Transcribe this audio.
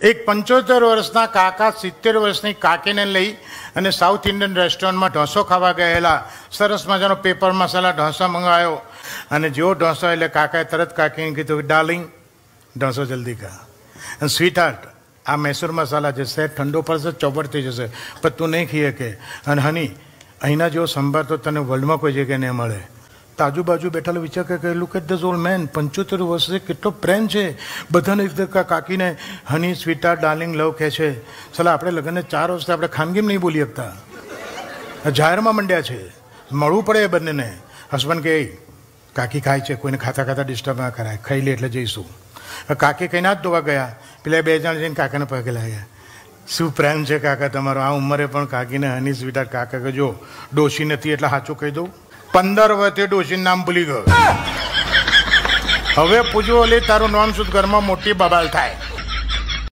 એક પંચોતેર વર્ષના કાકા સિત્તેર વર્ષની કાકીને લઈ અને સાઉથ ઇન્ડિયન રેસ્ટોરન્ટમાં ઢોસો ખાવા ગયેલા. સરસ મજાનો પેપર મસાલા ઢોસો મંગાવ્યો અને જેવો ઢોસો એટલે કાકાએ તરત કાકીને કીધું ડાર્લિંગ ઢોસો જલ્દી ખા. અને સ્વીટ હાર્ટ આ મૈસૂર મસાલા છે સહેજ ઠંડો પડશે ચોપડ થઈ જશે, પણ તું નહીં ખીએ કે અને હની અહીંના જેવો સંભાર તો તને વર્લ્ડમાં કોઈ જગ્યાએ નહીં મળે. આજુબાજુ બેઠેલા વિચાર કે look at this old man પંચોતેર વર્ષે કેટલો પ્રેમ છે. બધાને કાકીને હની સ્વીટા ડાર્લિંગ લવ કહે છે. ચલા આપણે લગ્નને ચાર વર્ષથી આપણે ખાનગીમ નહીં બોલી શકતા. જાહેરમાં મંડ્યા છે. મળવું પડે એ બંનેને. હસબન્ડ કે કાકી ખાય છે, કોઈને ખાતા ખાતા ડિસ્ટર્બ ના કરાય. ખાઈ લે એટલે જઈશું. કાકી કહીને જ ધોવા ગયા. પેલા બે જણ જઈને કાકાને પગે લાગ્યા. શું પ્રેમ છે કાકા તમારો? આ ઉંમરે પણ કાકીને હની સ્વીટા કાકા જો, ડોશી નથી એટલે સાચું કહી દઉં. પંદર વર્ષે ડોશીનું નામ ભૂલી ગયો. હવે પૂછવું ઓલી તારું નામ શું? ઘરમાં મોટી બબાલ થાય.